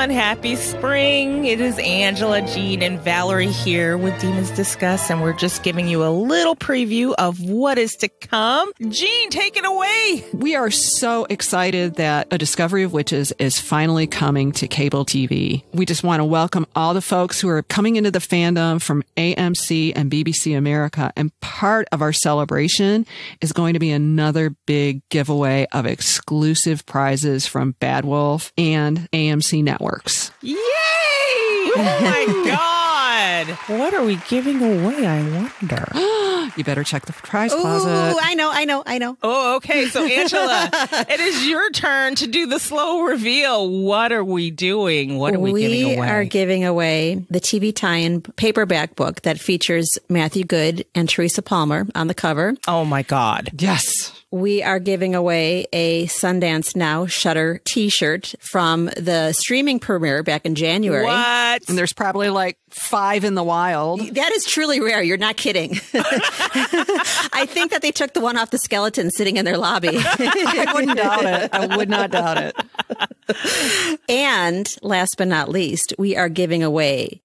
everyone. Happy spring. It is Angela, Jean, and Valerie here with Daemons Discuss, and we're just giving you a little preview of what is to come. Jean, take it away. We are so excited that A Discovery of Witches is finally coming to cable TV. We just want to welcome all the folks who are coming into the fandom from AMC and BBC America, and part of our celebration is going to be another big giveaway of exclusive prizes from Bad Wolf and AMC networks. Yay! Oh my God. What are we giving away? I wonder. You better check the prize Ooh, closet. I know, I know, I know. Oh, okay. So, Angela, it is your turn to do the slow reveal. What are we doing? What are we, giving away? We are giving away the TV tie-in paperback book that features Matthew Goode and Teresa Palmer on the cover. oh my God. Yes. We are giving away a Sundance Now Shudder T-shirt from the streaming premiere back in January. What? And there's probably like five in the wild. That is truly rare. You're not kidding. I think that they took the one off the skeleton sitting in their lobby. I wouldn't doubt it. I would not doubt it. and last but not least, we are giving away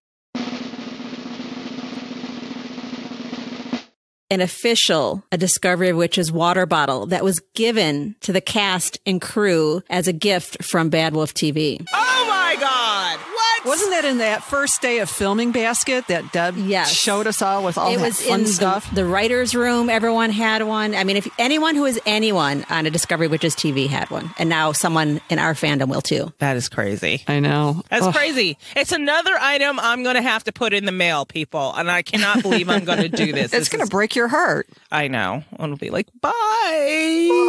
an official A Discovery of Witches water bottle that was given to the cast and crew as a gift from Bad Wolf TV. Oh my God. What? Wasn't that in that first day of filming basket that Deb Yes. showed us all with all it that was fun in stuff? The, the writer's room. Everyone had one. I mean, if anyone who is anyone on a Discovery Witches TV had one, and now someone in our fandom will too. That is crazy. I know. That's Ugh. cry It's another item I'm going to have to put in the mail, people. And I cannot believe I'm going to do this. It's going to is- break your heart. I know. I'm going to be like, bye. Bye,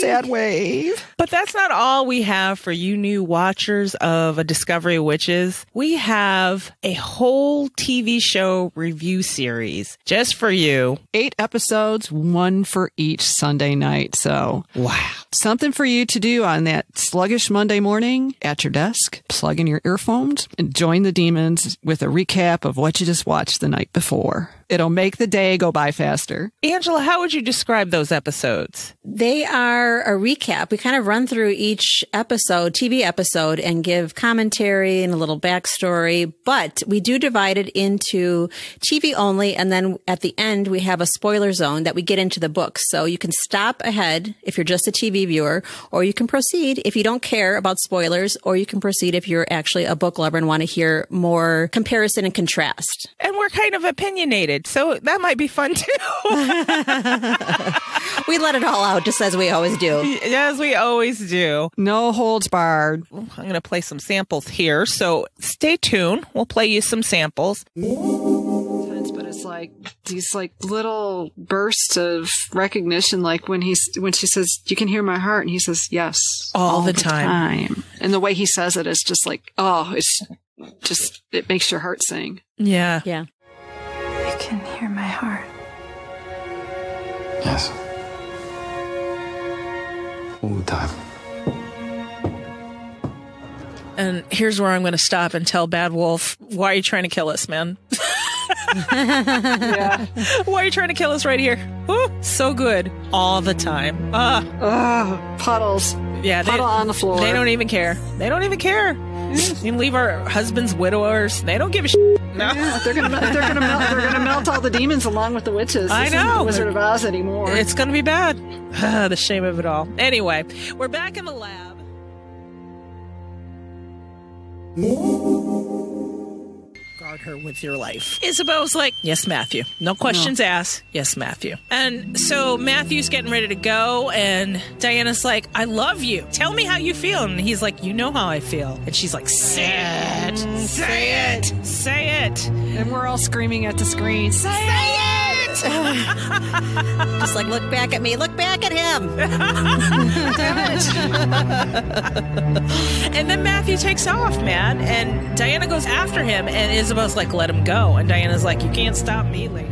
sad wave. But that's not all we have for you new watchers of A Discovery of Witches. We have a whole TV show review series just for you. Eight episodes, one for each Sunday night. So Wow. something for you to do on that sluggish Monday morning at your desk. Plug in your earphones and join the demons with a recap of what you just watched the night before. It'll make the day go by faster. Angela, how would you describe those episodes? They are a recap. We kind of run through each episode, TV episode, and give commentary and a little backstory, but we do divide it into TV only. And then at the end, we have a spoiler zone that we get into the books. So you can stop ahead if you're just a TV viewer, or you can proceed if you don't care about spoilers, or you can proceed if you're actually a book lover and want to hear more comparison and contrast. And we're kind of opinionated, so that might be fun too. We let it all out just as we always do. As we always do. No holds barred. I'm going to play some samples here, so stay tuned. We'll play you some samples. But it's like these like little bursts of recognition, like when he's when she says, "You can hear my heart," and he says, "Yes, All the time. time." And the way he says it is just like, oh, it's just it makes your heart sing. Yeah. Yeah. You can hear my heart. Yes. All the time. And here's where I'm going to stop and tell Bad Wolf, why are you trying to kill us, man? Yeah. Why are you trying to kill us right here? Woo, so good. All the time. Ah, oh, puddles. yeah. They, Puddle on the floor. they don't even care. They don't even care. You can leave our husbands widowers. They don't give a shit. No. Yeah, they're gonna melt, they're gonna melt, they're gonna melt all the demons along with the witches. I This isn't know. the Wizard of Oz anymore. It's going to be bad. Ah, the shame of it all. Anyway, we're back in the lab. Guard her with your life. Isabel's like, Yes, Matthew. No questions asked. Yes, Matthew. And so Matthew's getting ready to go, and Diana's like, I love you. Tell me how you feel. And he's like, You know how I feel. And she's like, Say it. Say it. Say it. and we're all screaming at the screen. Say it. Just like, look back at me, look back at him. And then Matthew takes off, man. And Diana goes after him, and Isabel's like, let him go. And Diana's like, you can't stop me, lady.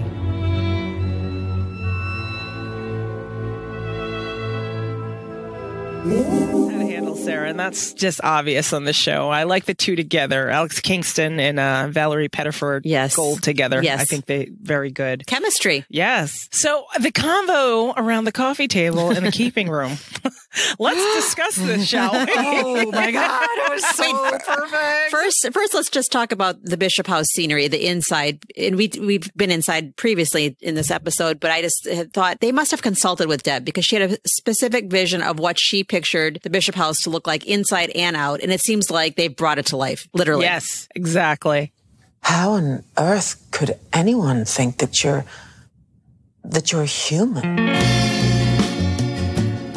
How to handle Sarah, and that's just obvious on the show. I like the two together, Alex Kingston and uh, Valerie Pettiford. Yes. gold together. Yes. I think they very good. Chemistry. Yes. So the convo around the coffee table in the keeping room. Let's discuss this, shall we? oh my God. It was so perfect. First, first, let's just talk about the Bishop House scenery, the inside. And we, we've been inside previously in this episode, but I just had thought they must have consulted with Deb because she had a specific vision of what she pictured the Bishop House to look like inside and out. And it seems like they've brought it to life, literally. Yes, exactly. How on earth could anyone think that you're that you're human?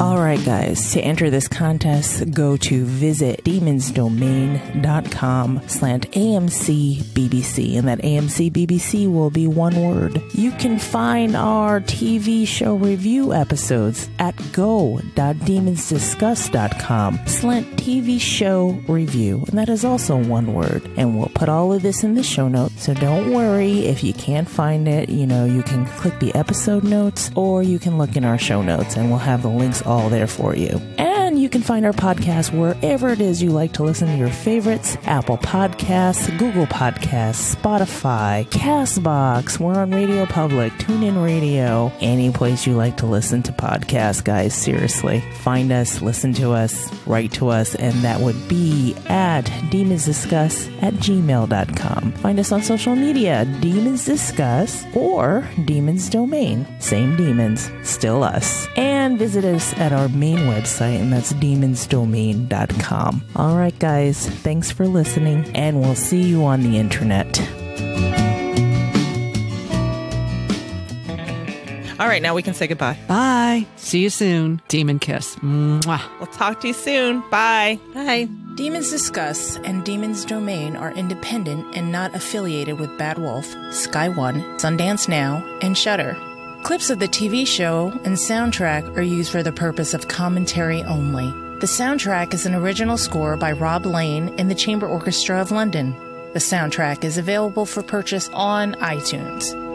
All right, guys, to enter this contest, go to visit daemonsdomain.com slant AMC BBC, and that AMC BBC will be one word. You can find our TV show review episodes at go.daemonsdiscuss.com slant TV show review, and that is also one word. And we'll put all of this in the show notes, so don't worry if you can't find it. You know, you can click the episode notes or you can look in our show notes, and we'll have the links all there for you. Can find our podcast wherever it is you like to listen to your favorites Apple Podcasts, Google Podcasts, Spotify, Castbox. We're on Radio Public, TuneIn Radio, any place you like to listen to podcasts, guys. Seriously. Find us, listen to us, write to us, and that would be at daemonsdiscuss at gmail.com. Find us on social media, Daemons Discuss or Daemons Domain. Same demons, still us. And visit us at our main website, and that's daemonsdomain.com. All right, guys, thanks for listening, and we'll see you on the internet. All right, now we can say goodbye. Bye. See you soon. Demon kiss. Mwah. We'll talk to you soon. Bye. Bye. Daemons Discuss and Daemons Domain are independent and not affiliated with Bad Wolf, Sky One, Sundance Now, and Shudder. Clips of the TV show and soundtrack are used for the purpose of commentary only. The soundtrack is an original score by Rob Lane and the Chamber Orchestra of London. The soundtrack is available for purchase on iTunes.